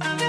I'm